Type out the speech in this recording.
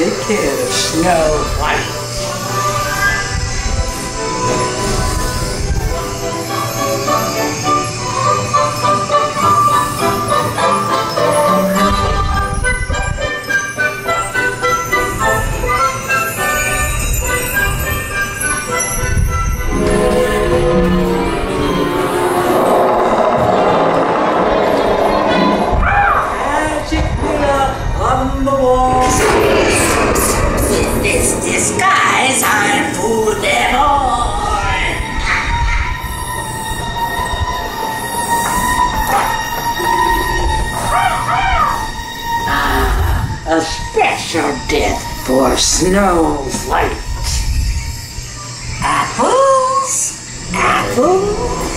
Take care of Snow White. Your death for Snowflake. Apples? Apples?